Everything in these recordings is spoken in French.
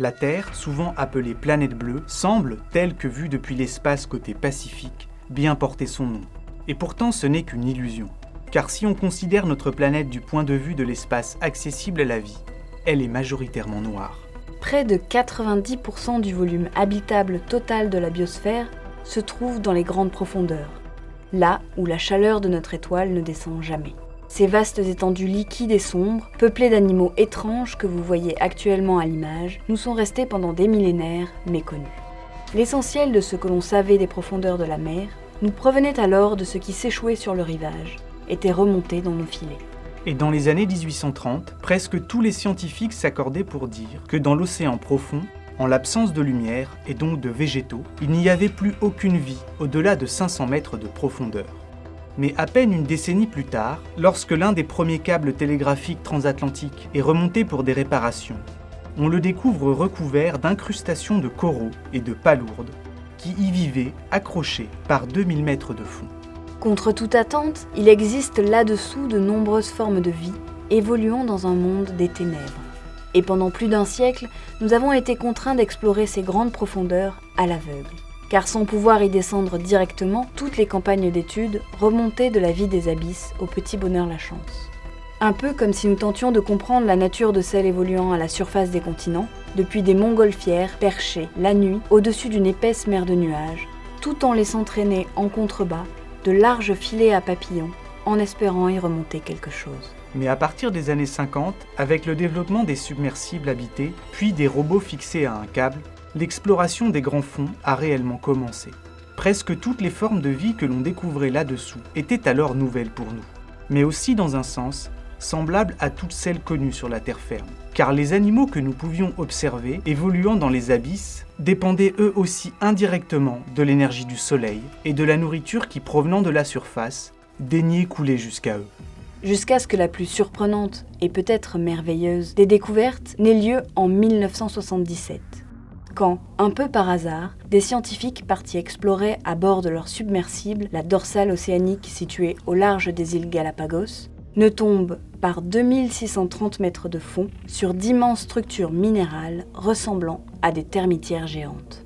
La Terre, souvent appelée planète bleue, semble, telle que vue depuis l'espace côté Pacifique, bien porter son nom. Et pourtant ce n'est qu'une illusion. Car si on considère notre planète du point de vue de l'espace accessible à la vie, elle est majoritairement noire. Près de 90% du volume habitable total de la biosphère se trouve dans les grandes profondeurs, là où la chaleur de notre étoile ne descend jamais. Ces vastes étendues liquides et sombres, peuplées d'animaux étranges que vous voyez actuellement à l'image, nous sont restés pendant des millénaires méconnus. L'essentiel de ce que l'on savait des profondeurs de la mer nous provenait alors de ce qui s'échouait sur le rivage, était remonté dans nos filets. Et dans les années 1830, presque tous les scientifiques s'accordaient pour dire que dans l'océan profond, en l'absence de lumière et donc de végétaux, il n'y avait plus aucune vie au-delà de 500 mètres de profondeur. Mais à peine une décennie plus tard, lorsque l'un des premiers câbles télégraphiques transatlantiques est remonté pour des réparations, on le découvre recouvert d'incrustations de coraux et de palourdes qui y vivaient accrochés par 2000 mètres de fond. Contre toute attente, il existe là-dessous de nombreuses formes de vie évoluant dans un monde des ténèbres. Et pendant plus d'un siècle, nous avons été contraints d'explorer ces grandes profondeurs à l'aveugle. Car sans pouvoir y descendre directement, toutes les campagnes d'études remontaient de la vie des abysses au petit bonheur la chance. Un peu comme si nous tentions de comprendre la nature de celles évoluant à la surface des continents, depuis des montgolfières perchées la nuit au-dessus d'une épaisse mer de nuages, tout en laissant traîner en contrebas de larges filets à papillons, en espérant y remonter quelque chose. Mais à partir des années 50, avec le développement des submersibles habités, puis des robots fixés à un câble, l'exploration des grands fonds a réellement commencé. Presque toutes les formes de vie que l'on découvrait là-dessous étaient alors nouvelles pour nous, mais aussi dans un sens semblable à toutes celles connues sur la terre ferme. Car les animaux que nous pouvions observer évoluant dans les abysses dépendaient eux aussi indirectement de l'énergie du soleil et de la nourriture qui provenant de la surface daignait couler jusqu'à eux jusqu'à ce que la plus surprenante et peut-être merveilleuse des découvertes n'ait lieu en 1977, quand, un peu par hasard, des scientifiques partis explorer à bord de leur submersible la dorsale océanique située au large des îles Galapagos, ne tombent par 2630 mètres de fond sur d'immenses structures minérales ressemblant à des termitières géantes.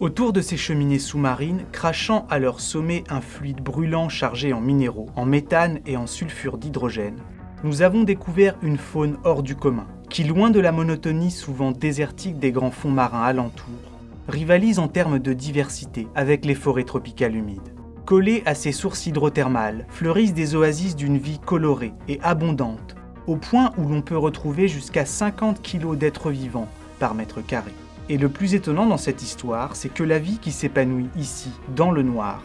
Autour de ces cheminées sous-marines, crachant à leur sommet un fluide brûlant chargé en minéraux, en méthane et en sulfure d'hydrogène, nous avons découvert une faune hors du commun, qui, loin de la monotonie souvent désertique des grands fonds marins alentours, rivalise en termes de diversité avec les forêts tropicales humides. Collées à ces sources hydrothermales, fleurissent des oasis d'une vie colorée et abondante, au point où l'on peut retrouver jusqu'à 50 kg d'êtres vivants par mètre carré. Et le plus étonnant dans cette histoire, c'est que la vie qui s'épanouit ici, dans le noir,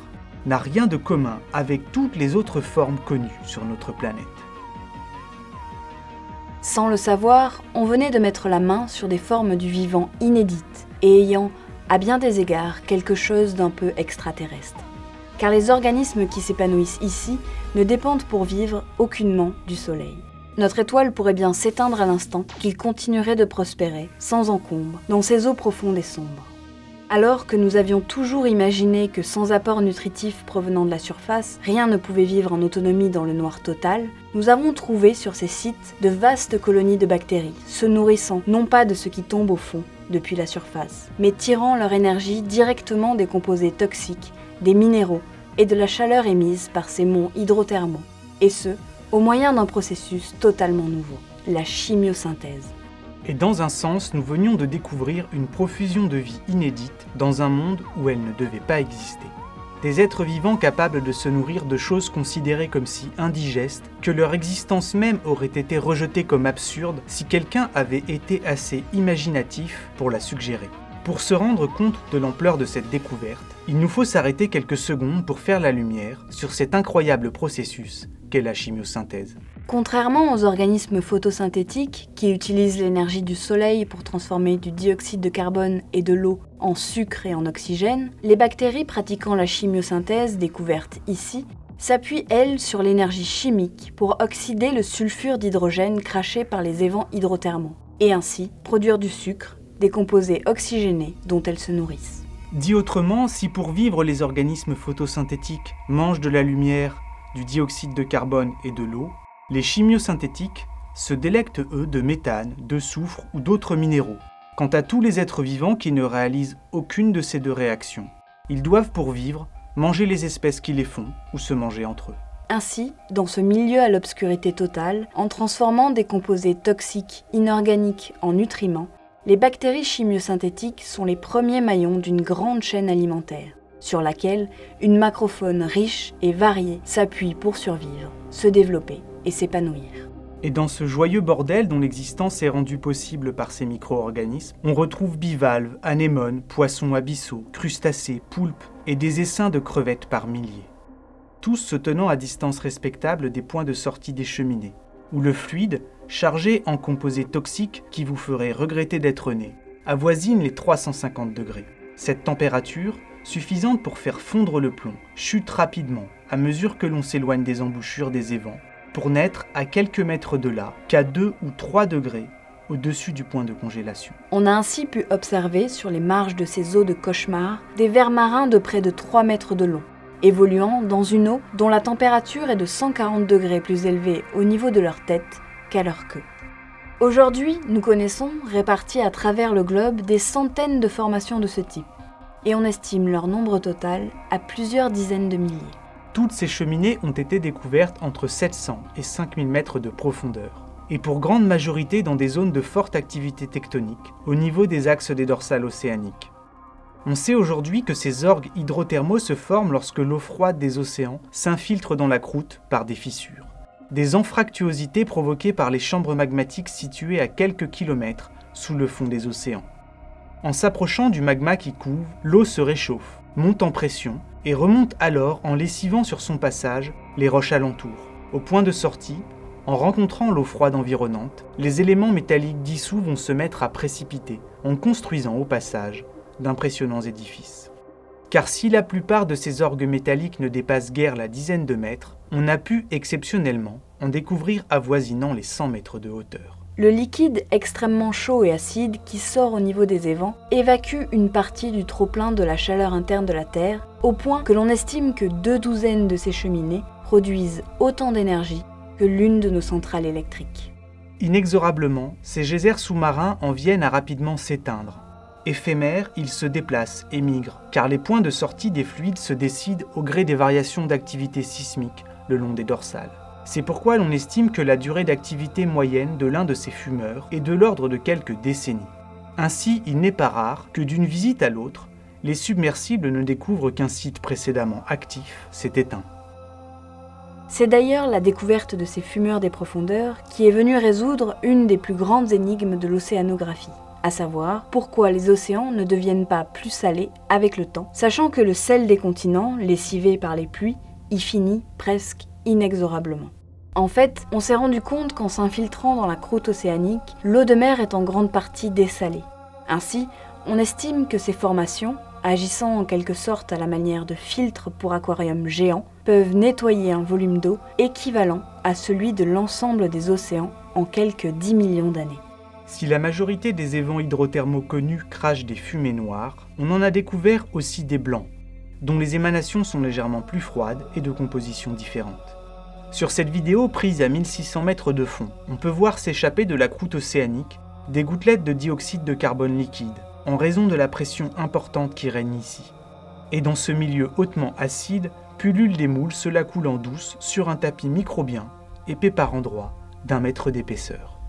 n'a rien de commun avec toutes les autres formes connues sur notre planète. Sans le savoir, on venait de mettre la main sur des formes du vivant inédites et ayant, à bien des égards, quelque chose d'un peu extraterrestre. Car les organismes qui s'épanouissent ici ne dépendent pour vivre aucunement du Soleil notre étoile pourrait bien s'éteindre à l'instant qu'il continuerait de prospérer, sans encombre, dans ces eaux profondes et sombres. Alors que nous avions toujours imaginé que sans apport nutritif provenant de la surface, rien ne pouvait vivre en autonomie dans le noir total, nous avons trouvé sur ces sites de vastes colonies de bactéries, se nourrissant non pas de ce qui tombe au fond, depuis la surface, mais tirant leur énergie directement des composés toxiques, des minéraux et de la chaleur émise par ces monts hydrothermaux, et ce, au moyen d'un processus totalement nouveau, la chimiosynthèse. Et dans un sens, nous venions de découvrir une profusion de vie inédite dans un monde où elle ne devait pas exister. Des êtres vivants capables de se nourrir de choses considérées comme si indigestes, que leur existence même aurait été rejetée comme absurde si quelqu'un avait été assez imaginatif pour la suggérer. Pour se rendre compte de l'ampleur de cette découverte, il nous faut s'arrêter quelques secondes pour faire la lumière sur cet incroyable processus qu'est la chimiosynthèse. Contrairement aux organismes photosynthétiques qui utilisent l'énergie du soleil pour transformer du dioxyde de carbone et de l'eau en sucre et en oxygène, les bactéries pratiquant la chimiosynthèse découverte ici s'appuient, elles, sur l'énergie chimique pour oxyder le sulfure d'hydrogène craché par les évents hydrothermaux, et ainsi produire du sucre, des composés oxygénés dont elles se nourrissent. Dit autrement, si pour vivre les organismes photosynthétiques mangent de la lumière du dioxyde de carbone et de l'eau, les chimiosynthétiques se délectent eux de méthane, de soufre ou d'autres minéraux, Quant à tous les êtres vivants qui ne réalisent aucune de ces deux réactions, ils doivent pour vivre manger les espèces qui les font ou se manger entre eux. Ainsi, dans ce milieu à l'obscurité totale, en transformant des composés toxiques, inorganiques en nutriments, les bactéries chimiosynthétiques sont les premiers maillons d'une grande chaîne alimentaire, sur laquelle une macrofaune riche et variée s'appuie pour survivre, se développer et s'épanouir. Et dans ce joyeux bordel dont l'existence est rendue possible par ces micro-organismes, on retrouve bivalves, anémones, poissons abyssaux, crustacés, poulpes et des essaims de crevettes par milliers tous se tenant à distance respectable des points de sortie des cheminées, où le fluide, chargé en composés toxiques qui vous feraient regretter d'être né, avoisine les 350 degrés. Cette température, suffisante pour faire fondre le plomb, chute rapidement à mesure que l'on s'éloigne des embouchures des évents, pour n'être à quelques mètres de là qu'à 2 ou 3 degrés au-dessus du point de congélation. On a ainsi pu observer sur les marges de ces eaux de cauchemar des vers marins de près de 3 mètres de long, évoluant dans une eau dont la température est de 140 degrés plus élevée au niveau de leur tête qu'à leur queue. Aujourd'hui, nous connaissons, réparties à travers le globe, des centaines de formations de ce type, et on estime leur nombre total à plusieurs dizaines de milliers. Toutes ces cheminées ont été découvertes entre 700 et 5000 mètres de profondeur, et pour grande majorité dans des zones de forte activité tectonique, au niveau des axes des dorsales océaniques. On sait aujourd'hui que ces orgues hydrothermaux se forment lorsque l'eau froide des océans s'infiltre dans la croûte par des fissures. Des anfractuosités provoquées par les chambres magmatiques situées à quelques kilomètres sous le fond des océans. En s'approchant du magma qui couve, l'eau se réchauffe, monte en pression et remonte alors en lessivant sur son passage les roches alentours. Au point de sortie, en rencontrant l'eau froide environnante, les éléments métalliques dissous vont se mettre à précipiter, en construisant au passage d'impressionnants édifices. Car si la plupart de ces orgues métalliques ne dépassent guère la dizaine de mètres, on a pu exceptionnellement en découvrir avoisinant les 100 mètres de hauteur. Le liquide extrêmement chaud et acide qui sort au niveau des évents évacue une partie du trop-plein de la chaleur interne de la Terre, au point que l'on estime que deux douzaines de ces cheminées produisent autant d'énergie que l'une de nos centrales électriques. Inexorablement, ces geysers sous-marins en viennent à rapidement s'éteindre, Éphémère, il se déplace et migre, car les points de sortie des fluides se décident au gré des variations d'activité sismique le long des dorsales. C'est pourquoi l'on estime que la durée d'activité moyenne de l'un de ces fumeurs est de l'ordre de quelques décennies. Ainsi, il n'est pas rare que d'une visite à l'autre, les submersibles ne découvrent qu'un site précédemment actif s'est éteint. C'est d'ailleurs la découverte de ces fumeurs des profondeurs qui est venue résoudre une des plus grandes énigmes de l'océanographie à savoir pourquoi les océans ne deviennent pas plus salés avec le temps, sachant que le sel des continents, lessivé par les pluies, y finit presque inexorablement. En fait, on s'est rendu compte qu'en s'infiltrant dans la croûte océanique, l'eau de mer est en grande partie dessalée. Ainsi, on estime que ces formations, agissant en quelque sorte à la manière de filtres pour aquariums géants, peuvent nettoyer un volume d'eau équivalent à celui de l'ensemble des océans en quelques 10 millions d'années. Si la majorité des évents hydrothermaux connus crachent des fumées noires, on en a découvert aussi des blancs, dont les émanations sont légèrement plus froides et de composition différente. Sur cette vidéo prise à 1600 mètres de fond, on peut voir s'échapper de la croûte océanique des gouttelettes de dioxyde de carbone liquide, en raison de la pression importante qui règne ici. Et dans ce milieu hautement acide, pullulent des moules se la coulant douce sur un tapis microbien, épais par endroits, d'un mètre d'épaisseur.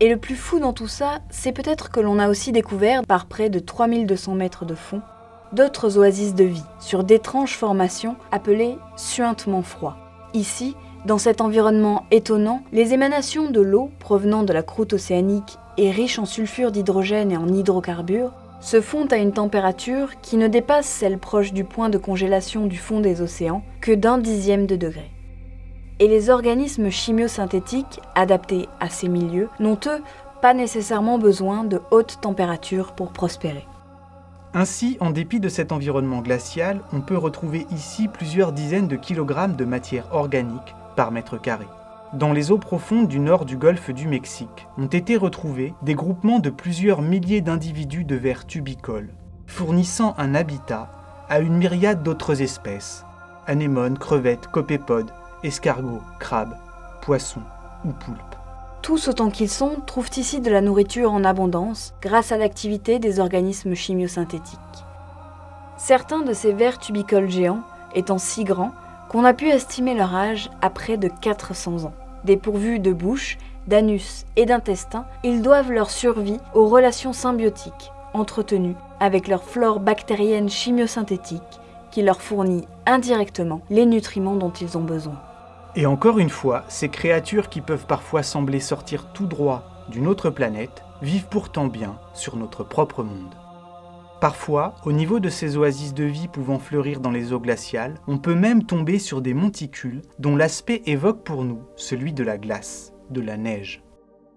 Et le plus fou dans tout ça, c'est peut-être que l'on a aussi découvert, par près de 3200 mètres de fond, d'autres oasis de vie, sur d'étranges formations appelées suintement froid. Ici, dans cet environnement étonnant, les émanations de l'eau provenant de la croûte océanique et riche en sulfure d'hydrogène et en hydrocarbures se font à une température qui ne dépasse celle proche du point de congélation du fond des océans que d'un dixième de degré et les organismes chimiosynthétiques adaptés à ces milieux n'ont eux pas nécessairement besoin de hautes températures pour prospérer. Ainsi, en dépit de cet environnement glacial, on peut retrouver ici plusieurs dizaines de kilogrammes de matière organique par mètre carré. Dans les eaux profondes du nord du golfe du Mexique ont été retrouvés des groupements de plusieurs milliers d'individus de vers tubicoles, fournissant un habitat à une myriade d'autres espèces, anémones, crevettes, copépodes, escargots, crabes, poissons ou poulpes. tous autant qu'ils sont trouvent ici de la nourriture en abondance grâce à l'activité des organismes chimiosynthétiques. Certains de ces vers tubicoles géants étant si grands qu'on a pu estimer leur âge à près de 400 ans. Dépourvus de bouche, d'anus et d'intestin, ils doivent leur survie aux relations symbiotiques entretenues avec leur flore bactérienne chimiosynthétique qui leur fournit indirectement les nutriments dont ils ont besoin. Et encore une fois, ces créatures qui peuvent parfois sembler sortir tout droit d'une autre planète vivent pourtant bien sur notre propre monde. Parfois, au niveau de ces oasis de vie pouvant fleurir dans les eaux glaciales, on peut même tomber sur des monticules dont l'aspect évoque pour nous celui de la glace, de la neige.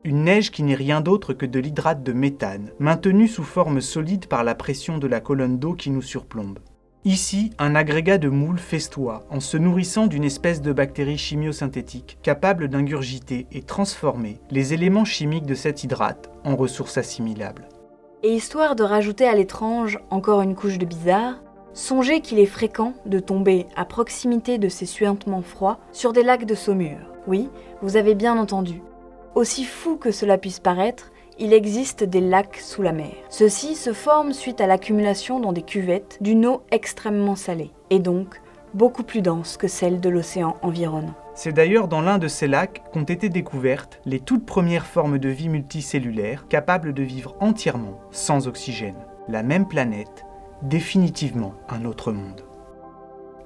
Une neige qui n'est rien d'autre que de l'hydrate de méthane, maintenu sous forme solide par la pression de la colonne d'eau qui nous surplombe. Ici, un agrégat de moules festoie en se nourrissant d'une espèce de bactérie chimiosynthétique capable d'ingurgiter et transformer les éléments chimiques de cet hydrate en ressources assimilables. Et histoire de rajouter à l'étrange encore une couche de bizarre, songez qu'il est fréquent de tomber à proximité de ces suintements froids sur des lacs de saumure. Oui, vous avez bien entendu. Aussi fou que cela puisse paraître, il existe des lacs sous la mer. Ceux-ci se forment suite à l'accumulation dans des cuvettes d'une eau extrêmement salée, et donc beaucoup plus dense que celle de l'océan environnant. C'est d'ailleurs dans l'un de ces lacs qu'ont été découvertes les toutes premières formes de vie multicellulaires capables de vivre entièrement sans oxygène. La même planète, définitivement un autre monde.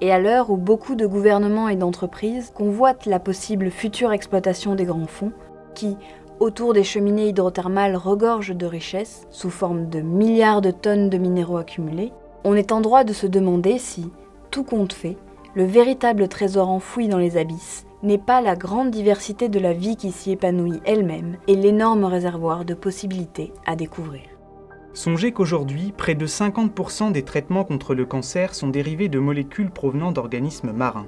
Et à l'heure où beaucoup de gouvernements et d'entreprises convoitent la possible future exploitation des grands fonds, qui, autour des cheminées hydrothermales, regorgent de richesses sous forme de milliards de tonnes de minéraux accumulés, on est en droit de se demander si, tout compte fait, le véritable trésor enfoui dans les abysses n'est pas la grande diversité de la vie qui s'y épanouit elle-même et l'énorme réservoir de possibilités à découvrir. Songez qu'aujourd'hui, près de 50% des traitements contre le cancer sont dérivés de molécules provenant d'organismes marins.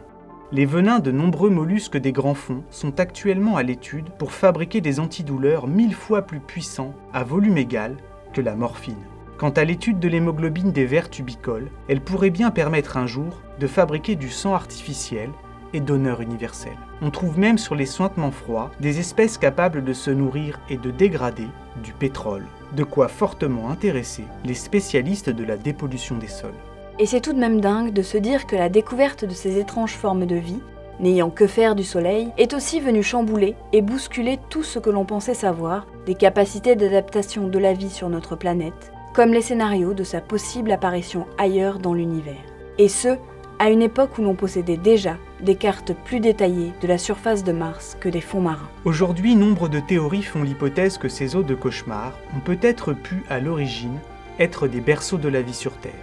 Les venins de nombreux mollusques des grands fonds sont actuellement à l'étude pour fabriquer des antidouleurs mille fois plus puissants à volume égal que la morphine. Quant à l'étude de l'hémoglobine des vers tubicoles, elle pourrait bien permettre un jour de fabriquer du sang artificiel et donneur universel. On trouve même sur les sointements froids des espèces capables de se nourrir et de dégrader du pétrole, de quoi fortement intéresser les spécialistes de la dépollution des sols. Et c'est tout de même dingue de se dire que la découverte de ces étranges formes de vie, n'ayant que faire du soleil, est aussi venue chambouler et bousculer tout ce que l'on pensait savoir des capacités d'adaptation de la vie sur notre planète comme les scénarios de sa possible apparition ailleurs dans l'univers. Et ce, à une époque où l'on possédait déjà des cartes plus détaillées de la surface de Mars que des fonds marins. Aujourd'hui, nombre de théories font l'hypothèse que ces eaux de cauchemar ont peut-être pu, à l'origine, être des berceaux de la vie sur Terre.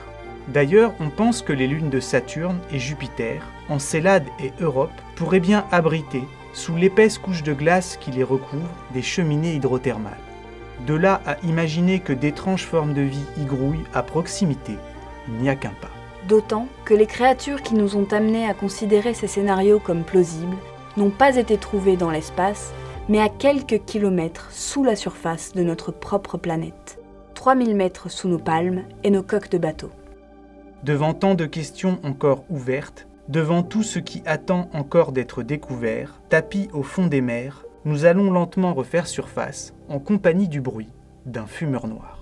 D'ailleurs, on pense que les lunes de Saturne et Jupiter, Encélade et Europe, pourraient bien abriter, sous l'épaisse couche de glace qui les recouvre, des cheminées hydrothermales. De là à imaginer que d'étranges formes de vie y grouillent à proximité, il n'y a qu'un pas. D'autant que les créatures qui nous ont amenés à considérer ces scénarios comme plausibles n'ont pas été trouvées dans l'espace, mais à quelques kilomètres sous la surface de notre propre planète, 3000 mètres sous nos palmes et nos coques de bateaux. Devant tant de questions encore ouvertes, devant tout ce qui attend encore d'être découvert, tapis au fond des mers, nous allons lentement refaire surface en compagnie du bruit d'un fumeur noir.